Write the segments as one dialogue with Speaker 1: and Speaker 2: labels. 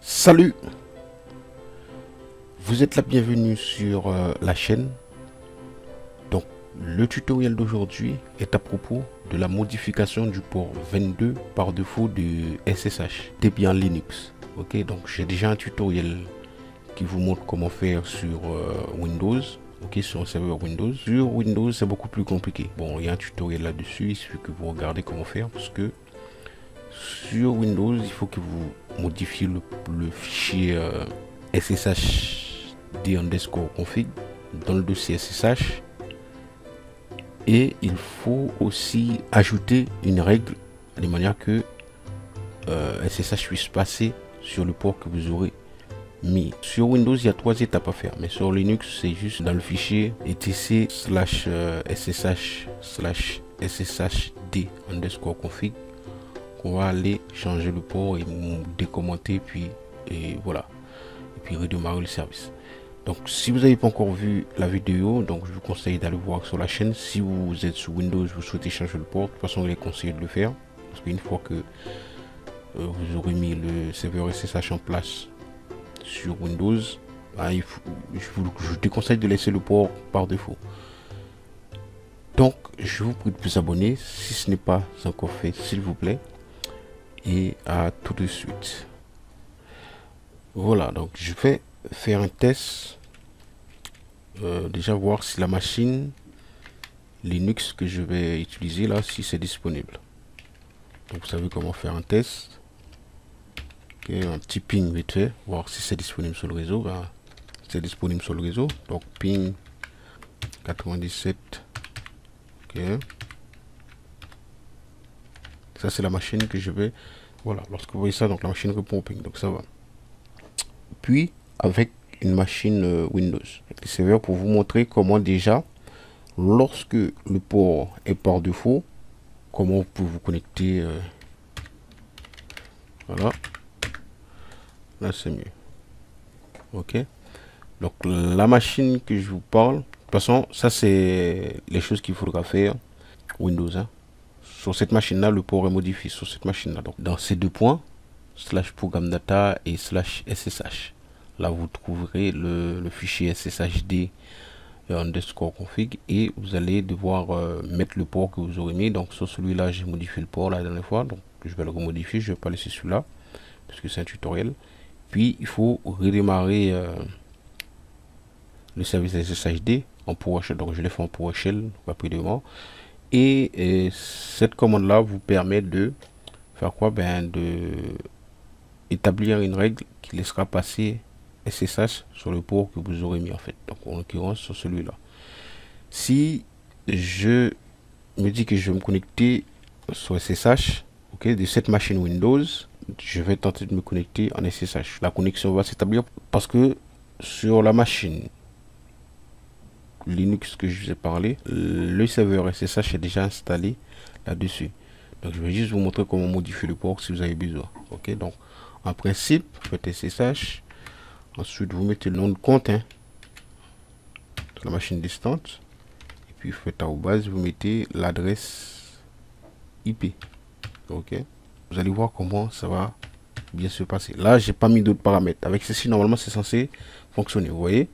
Speaker 1: Salut Vous êtes la bienvenue sur euh, la chaîne. Donc le tutoriel d'aujourd'hui est à propos de la modification du port 22 par défaut de SSH Debian Linux. Ok donc j'ai déjà un tutoriel qui vous montre comment faire sur euh, Windows. Ok sur un serveur Windows. Sur Windows c'est beaucoup plus compliqué. Bon il y a un tutoriel là-dessus, il suffit que vous regardez comment faire parce que sur Windows, il faut que vous modifiez le, fichier euh, underscore config dans le dossier SSH et il faut aussi ajouter une règle de manière que euh, SSH puisse passer sur le port que vous aurez mis. Sur Windows, il y a trois étapes à faire, mais sur Linux, c'est juste dans le fichier etc slash ssh slash sshd underscore config on va aller changer le port et décommenter puis et voilà. Et puis redémarrer le service. Donc si vous n'avez pas encore vu la vidéo donc je vous conseille d'aller voir sur la chaîne. Si vous êtes sous windows vous souhaitez changer le port de toute façon il est conseillé de le faire. Parce qu'une fois que euh, vous aurez mis le serveur SSH en place sur windows bah, il je vous je déconseille de laisser le port par défaut. Donc je vous prie de vous abonner si ce n'est pas encore fait s'il vous plaît et à tout de suite. Voilà, donc je vais faire un test. Euh, déjà voir si la machine Linux que je vais utiliser là, si c'est disponible. Donc vous savez comment faire un test. un petit ping vite fait, voir si c'est disponible sur le réseau. Ben, c'est disponible sur le réseau. Donc ping 97. Ok. Ça, c'est la machine que je vais... Voilà, lorsque vous voyez ça, donc la machine répond au ping, donc ça va. Puis, avec une machine euh, Windows, vrai pour vous montrer comment déjà, lorsque le port est par défaut, comment vous pouvez vous connecter. Euh, voilà. Là, c'est mieux. Ok. Donc, la machine que je vous parle, de toute façon, ça, c'est les choses qu'il faudra faire. Windows, hein sur cette machine là le port est modifié sur cette machine là donc dans ces deux points slash programme data et slash ssh là vous trouverez le, fichier sshd underscore config et vous allez devoir euh, mettre le port que vous aurez mis. Donc sur celui là j'ai modifié le port la dernière fois. Donc je vais le remodifier je vais pas laisser celui là parce que c'est un tutoriel. Puis il faut redémarrer euh, le service sshd en PowerShell. Donc je l'ai fait en PowerShell rapidement et, cette commande là vous permet de faire quoi? Ben de établir une règle qui laissera passer SSH sur le port que vous aurez mis en fait. Donc en l'occurrence sur celui là si je me dis que je vais me connecter sur SSH ok de cette machine Windows je vais tenter de me connecter en SSH la connexion va s'établir parce que sur la machine Linux que je vous ai parlé, le serveur SSH est déjà installé là-dessus. Donc je vais juste vous montrer comment modifier le port si vous avez besoin. Ok, donc en principe, faites SSH. Ensuite, vous mettez le nom de compte hein, de la machine distante. Et puis faites en base, vous mettez l'adresse IP. Ok, vous allez voir comment ça va bien se passer. Là, j'ai pas mis d'autres paramètres. Avec ceci, normalement, c'est censé fonctionner. Vous voyez?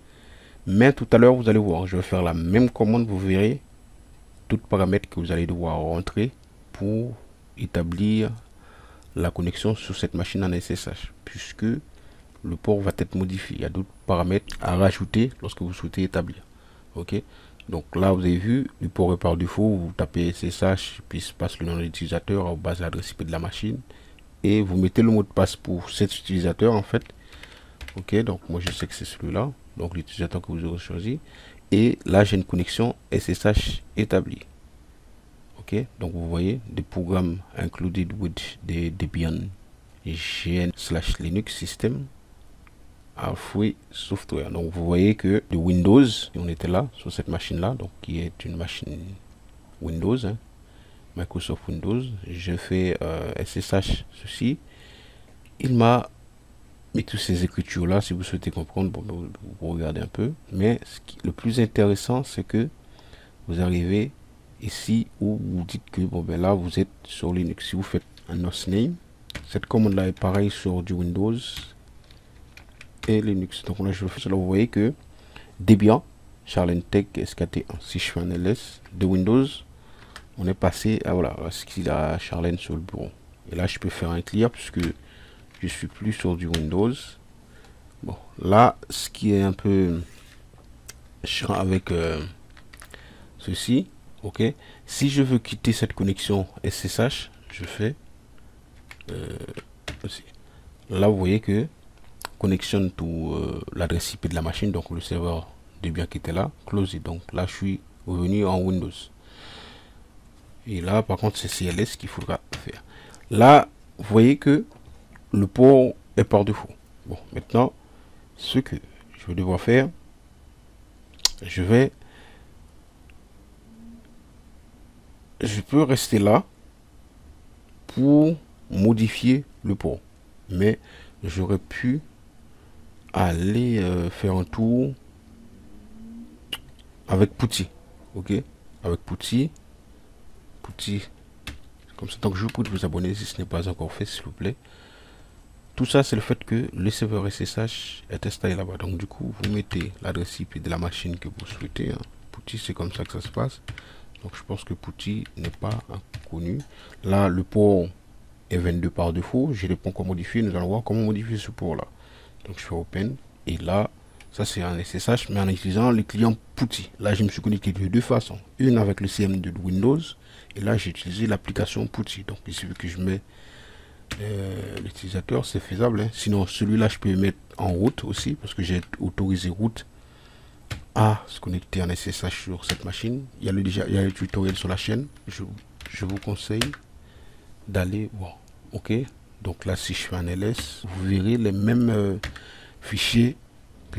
Speaker 1: Mais tout à l'heure, vous allez voir, je vais faire la même commande, vous verrez tous les paramètres que vous allez devoir rentrer pour établir la connexion sur cette machine en SSH, puisque le port va être modifié. Il y a d'autres paramètres à rajouter lorsque vous souhaitez établir. Ok? Donc là, vous avez vu, le port est par défaut, vous tapez SSH, puis se passe le nom de l'utilisateur en base l'adresse IP de la machine, et vous mettez le mot de passe pour cet utilisateur en fait. Ok, donc moi je sais que c'est celui-là donc l'utilisateur que vous aurez choisi et là j'ai une connexion SSH établie. Ok? Donc vous voyez des programmes included with the Debian GN slash Linux system are free software. Donc vous voyez que de Windows on était là sur cette machine là donc qui est une machine Windows hein, Microsoft Windows. Je fais SSH euh, ceci. Il m'a mais toutes ces écritures là si vous souhaitez comprendre bon, vous regardez un peu mais ce qui, le plus intéressant c'est que vous arrivez ici où vous dites que bon ben là vous êtes sur Linux si vous faites un hostname cette commande là est pareil sur du Windows et Linux. Donc là, je fais cela, vous voyez que Debian, Charlene Tech, SKT1. Si je fais un ls de Windows, on est passé à voilà ce qu'il a Charlène sur le bureau. Et là, je peux faire un clear puisque je suis plus sur du Windows. Bon, là, ce qui est un peu chiant avec euh, ceci, ok. Si je veux quitter cette connexion SSH, je fais euh. Là, vous voyez que connexion tout euh, l'adresse IP de la machine, donc le serveur Debian qui était là, close. Donc là, je suis revenu en Windows. Et là, par contre, c'est CLS qu'il faudra faire. Là, vous voyez que le port est par défaut. Bon, maintenant, ce que je vais devoir faire, je vais... Je peux rester là pour modifier le port. Mais j'aurais pu aller euh, faire un tour avec Pouti. Ok? Avec Pouti. Pouti. Comme ça, donc je vous prie de vous abonner si ce n'est pas encore fait, s'il vous plaît. Tout ça, c'est le fait que le serveur SSH est installé là-bas. Donc du coup, vous mettez l'adresse IP de la machine que vous souhaitez. Hein. Pouti, c'est comme ça que ça se passe. Donc je pense que Pouti n'est pas inconnu. Là, le port est 22 par défaut. J'ai les points qu'on modifie. Nous allons voir comment modifier ce port-là. Donc je fais Open. Et là, ça, c'est un SSH, mais en utilisant le client Putty. Là, je me suis connecté de deux façons. Une avec le CM de Windows. Et là, j'ai utilisé l'application Putty. Donc, il suffit que je mets euh, l'utilisateur. C'est faisable. Hein. Sinon, celui-là, je peux mettre en route aussi. Parce que j'ai autorisé route à se connecter en SSH sur cette machine. Il y a le, déjà, il y a le tutoriel sur la chaîne. Je, je vous conseille d'aller voir. OK? Donc là, si je fais un ls, vous verrez les mêmes euh, fichiers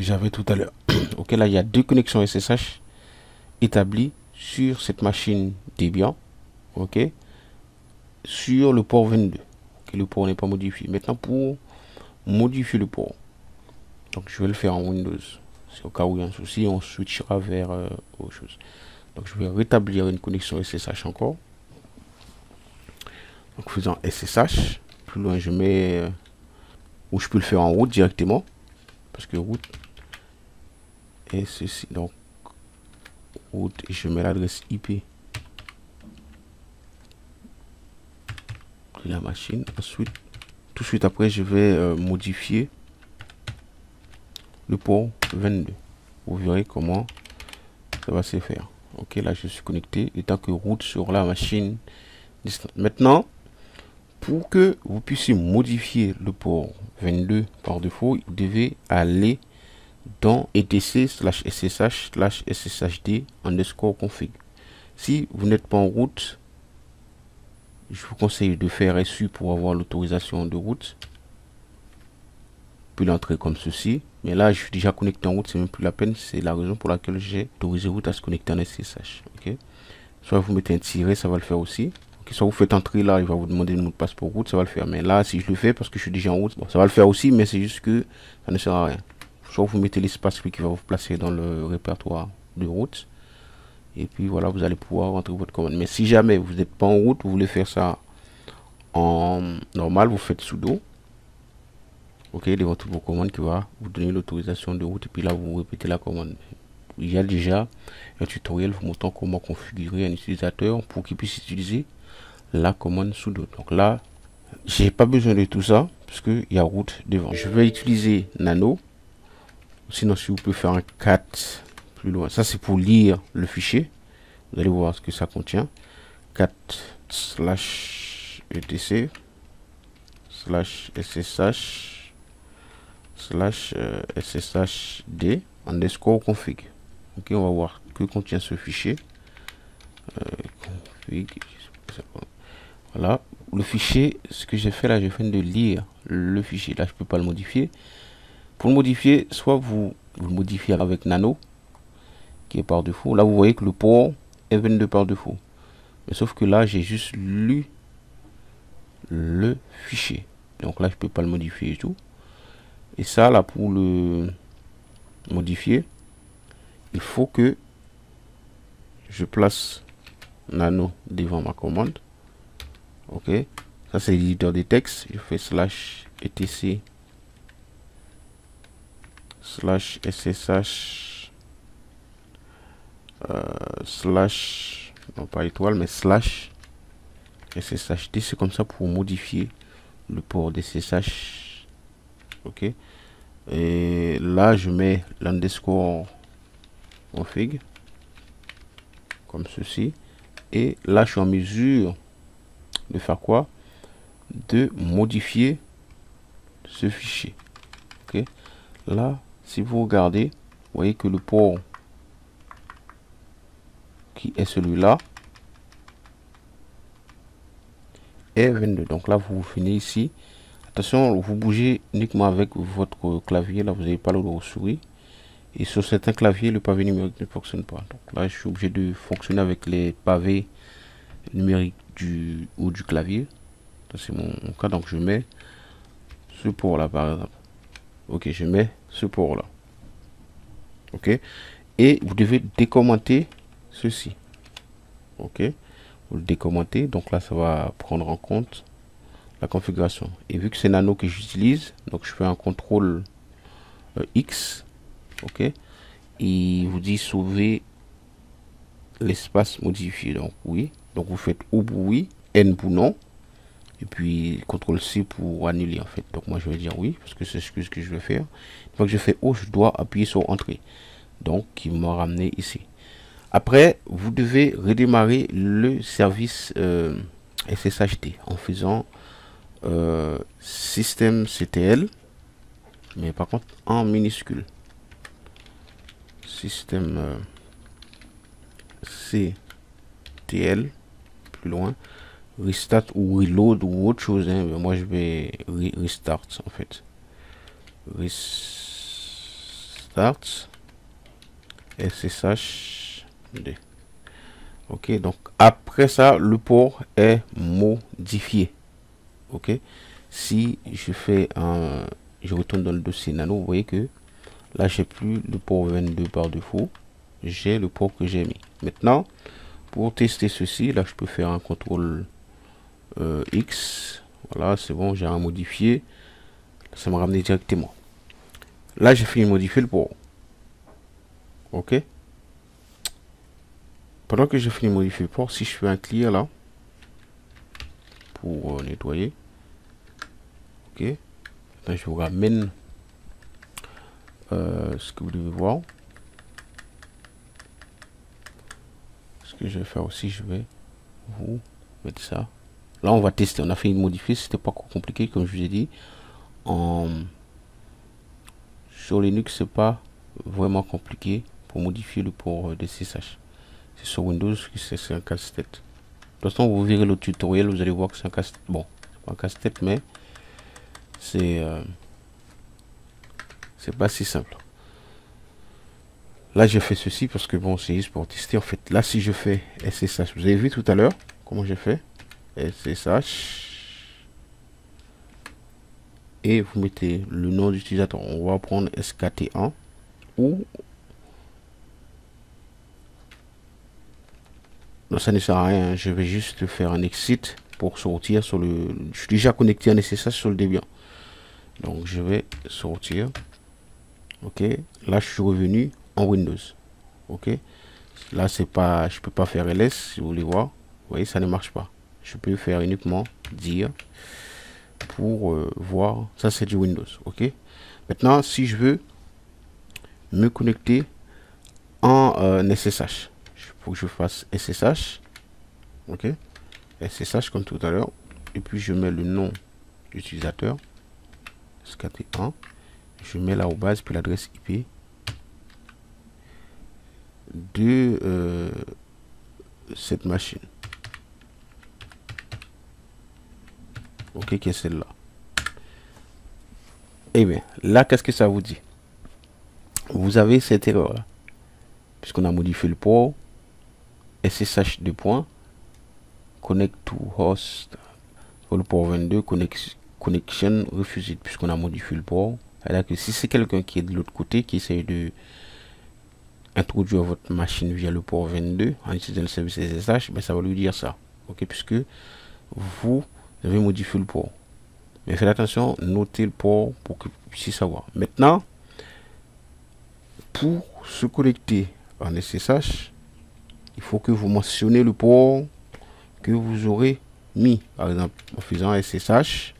Speaker 1: j'avais tout à l'heure. ok, là, il y a deux connexions SSH établies sur cette machine Debian. Ok, sur le port 22. Le port n'est pas modifié. Maintenant, pour modifier le port, donc je vais le faire en Windows. C'est au cas où il y a un souci, on switchera vers euh, autre chose. Donc je vais rétablir une connexion SSH encore. Donc faisant SSH, plus loin je mets, euh, ou je peux le faire en route directement, parce que route et ceci donc route et je mets l'adresse IP la machine. Ensuite tout de suite après je vais euh, modifier le port 22 vous verrez comment ça va se faire. Ok là je suis connecté. Et tant que route sur la machine maintenant pour que vous puissiez modifier le port 22 par défaut vous devez aller dans etc slash ssh slash sshd underscore config. Si vous n'êtes pas en route, je vous conseille de faire SU pour avoir l'autorisation de route. Puis l'entrer comme ceci. Mais là, je suis déjà connecté en route, c'est même plus la peine. C'est la raison pour laquelle j'ai autorisé route à se connecter en SSH. Soit vous mettez un tiré, ça va le faire aussi. Soit vous faites entrer là, il va vous demander le mot de passe pour route, ça va le faire. Mais là, si je le fais parce que je suis déjà en route, bon, ça va le faire aussi, mais c'est juste que ça ne sert à rien soit vous mettez l'espace qui va vous placer dans le répertoire de route et puis voilà vous allez pouvoir rentrer votre commande. Mais si jamais vous n'êtes pas en route vous voulez faire ça en normal vous faites sudo. Ok devant toutes vos commandes qui va vous donner l'autorisation de route. Et puis là vous répétez la commande. Il y a déjà un tutoriel vous montrant comment configurer un utilisateur pour qu'il puisse utiliser la commande sudo. Donc là j'ai pas besoin de tout ça parce qu'il y a route devant. Je vais utiliser nano. Sinon, si vous pouvez faire un 4 loin, ça c'est pour lire le fichier. Vous allez voir ce que ça contient. 4 slash etc slash ssh slash euh, sshd underscore config. Ok, on va voir que contient ce fichier. Euh, config. Voilà, le fichier, ce que j'ai fait là, j'ai fait de lire le fichier. Là, je peux pas le modifier. Pour le modifier, soit vous, le modifiez avec Nano, qui est par défaut. Là, vous voyez que le port est 22 par défaut. Mais sauf que là, j'ai juste lu le fichier. Donc là, je peux pas le modifier et tout. Et ça, là, pour le modifier, il faut que je place nano devant ma commande. Ok. Ça, c'est l'éditeur des textes. Je fais slash etc slash ssh slash non pas étoile mais slash sshd c'est comme ça pour modifier le port ssh ok. Et là je mets l'underscore config comme ceci. Et là je suis en mesure de faire quoi? De modifier ce fichier. Ok. Là si vous regardez voyez que le port est celui-là. Est 22 donc là vous finissez ici. Attention vous bougez uniquement avec votre clavier. Là vous n'avez pas le souris. Et sur certains claviers le pavé numérique ne fonctionne pas. Donc là je suis obligé de fonctionner avec les pavés numériques du ou du clavier. C'est mon, cas. Donc je mets ce port là par exemple. Ok je mets ce port là ok. Et vous devez décommenter ceci. Ok? Vous le décommenter donc là ça va prendre en compte la configuration. Et vu que c'est nano que j'utilise donc je fais un contrôle euh, x. Ok? Il vous dit sauver l'espace modifié. Donc oui. Donc vous faites ou oui n pour non. Et puis CTRL C pour annuler en fait. Donc moi je vais dire oui parce que c'est ce que je vais faire. Une fois que je fais O, je dois appuyer sur Entrée. Donc il m'a ramené ici. Après, vous devez redémarrer le service euh, SSHD en faisant euh, système CTL, mais par contre en minuscule. Système euh, CTL, plus loin restart ou reload ou autre chose hein. moi je vais restart en fait restart ssh ok donc après ça le port est modifié ok si je fais un je retourne dans le dossier nano vous voyez que là j'ai plus le port 22 par défaut j'ai le port que j'ai mis maintenant pour tester ceci là je peux faire un contrôle euh, X. Voilà, c'est bon, j'ai un modifié. Ça m'a ramené directement. Là, j'ai fini de modifier le port. Ok. Pendant que j'ai fini de modifier le port, si je fais un clear là, pour euh, nettoyer. Ok. je vous ramène euh, ce que vous devez voir. Ce que je vais faire aussi, je vais vous mettre ça Là, on va tester. On a fait une modifier. C'était pas compliqué, comme je vous ai dit. En... Sur Linux, c'est pas vraiment compliqué pour modifier le port euh, de SSH. C'est sur Windows c'est un casse-tête. De toute façon, vous verrez le tutoriel, vous allez voir que c'est un casse-tête. Bon, c'est pas un casse-tête, mais c'est euh, pas si simple. Là, j'ai fait ceci parce que bon, c'est juste pour tester. En fait, là, si je fais SSH, vous avez vu tout à l'heure comment j'ai fait? SSH et vous mettez le nom d'utilisateur. On va prendre SKT1 ou ça ne sert à rien. Je vais juste faire un exit pour sortir sur le. Je suis déjà connecté en SSH sur le Debian. Donc je vais sortir. Ok. Là je suis revenu en Windows. Ok. Là c'est pas. Je peux pas faire ls si vous voulez voir. Vous voyez ça ne marche pas je peux faire uniquement dire pour euh, voir ça c'est du Windows ok maintenant si je veux me connecter en SSH euh, faut que je fasse SSH ok? SSH comme tout à l'heure. Et puis je mets le nom d'utilisateur SKT1 je mets la base puis l'adresse IP de euh, cette machine. Ok qui est celle-là. Et eh bien là qu'est-ce que ça vous dit? Vous avez cette erreur puisqu'on a modifié le port SSH de points connect to host pour le port 22 connection refused puisqu'on a modifié le port alors que si c'est quelqu'un qui est de l'autre côté qui essaie de introduire votre machine via le port 22 en utilisant le service SSH ben ça va lui dire ça ok puisque vous je vais modifier le port. Mais faites attention, notez le port pour que vous puissiez savoir. Maintenant, pour se connecter en SSH, il faut que vous mentionnez le port que vous aurez mis. Par exemple, en faisant SSH,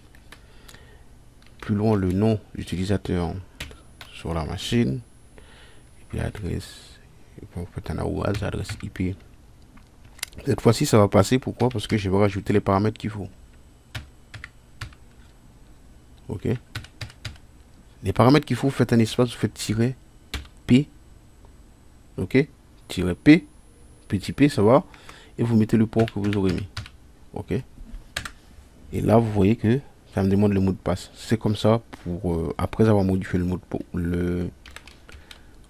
Speaker 1: plus loin le nom d'utilisateur sur la machine, et puis l'adresse, en fait un adresse IP. Cette fois-ci, ça va passer. Pourquoi? Parce que je vais rajouter les paramètres qu'il faut. Ok? Les paramètres qu'il faut, vous faites un espace, vous faites tirer P. Ok? Tirer P. Petit P, ça va. Et vous mettez le port que vous aurez mis. Ok. Et là, vous voyez que ça me demande le mot de passe. C'est comme ça pour euh, après avoir modifié le mot de le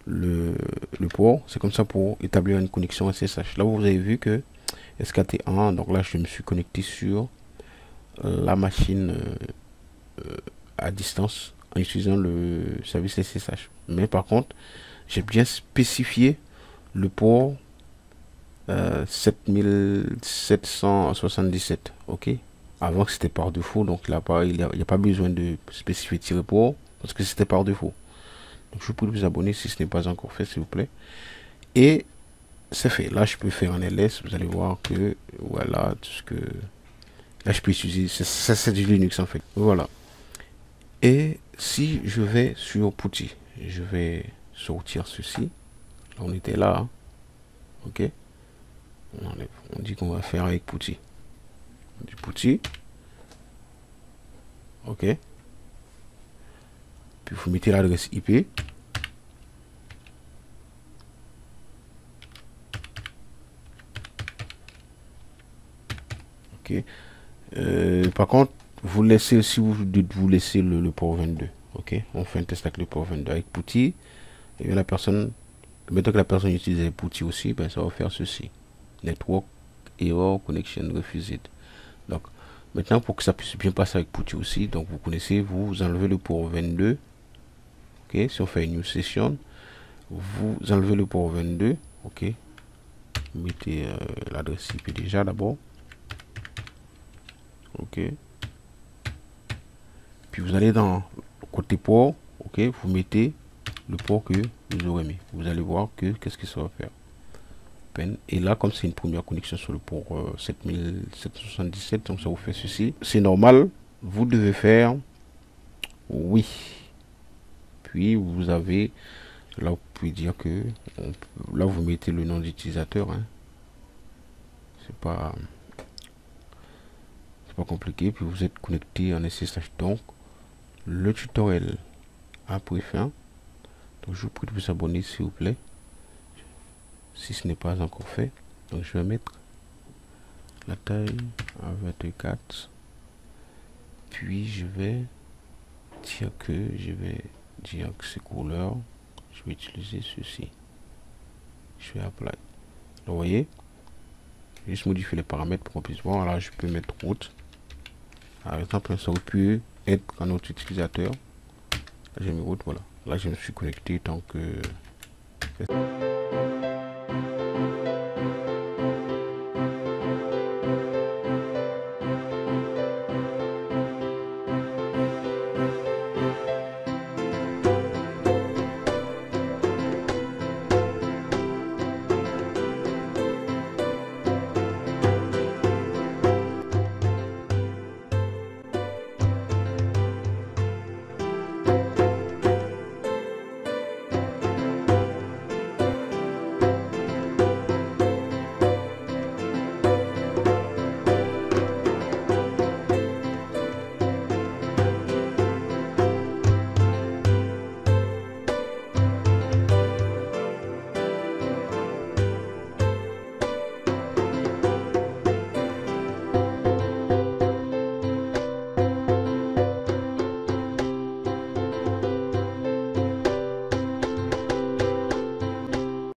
Speaker 1: le, le port, c'est comme ça pour établir une connexion SSH. Là, vous avez vu que SKT1, donc là, je me suis connecté sur la machine euh, à distance en utilisant le service SSH. Mais par contre, j'ai bien spécifié le port 7777. Ok. Avant c'était par défaut, donc là, il n'y a, pas besoin de spécifier tirer port parce que c'était par défaut. Donc je vous vous abonner si ce n'est pas encore fait, s'il vous plaît. Et c'est fait. Là, je peux faire un LS. Vous allez voir que voilà tout ce que là je peux utiliser. C'est du Linux en fait. Voilà. Et si je vais sur Putty, je vais sortir ceci. On était là. Hein. Ok. On, dit qu'on va faire avec Putty. Du Putty. Ok. Puis vous mettez l'adresse IP. Ok. Euh, par contre, vous laissez si vous vous laissez le, port 22. Ok. On fait un test avec le port 22 avec Putty. Et la personne, mettons que la personne utilise Putty aussi, ben ça va faire ceci. Network error connection refused. Donc maintenant pour que ça puisse bien passer avec Putty aussi, donc vous connaissez, vous enlevez le port 22. Ok. Si on fait une new session, vous enlevez le port 22. Ok. Mettez euh, l'adresse IP déjà d'abord ok puis vous allez dans côté port ok vous mettez le port que vous aurez mis vous allez voir que qu'est-ce que ça va faire et là comme c'est une première connexion sur le 7777 euh, donc ça vous fait ceci. C'est normal vous devez faire oui. Puis vous avez là vous pouvez dire que là vous mettez le nom d'utilisateur hein. c'est pas pas compliqué. Puis vous êtes connecté en SSH donc le tutoriel a pris fin. Donc je vous prie de vous abonner s'il vous plaît si ce n'est pas encore fait. Donc je vais mettre la taille à 24 puis je vais dire que je vais dire que ces couleurs je vais utiliser ceci. Je vais apply vous voyez juste modifier les paramètres pour qu'on puisse voir. Là je peux mettre route par exemple, ça aurait pu être un autre utilisateur. J'ai mis route, voilà. Là, je me suis connecté tant que...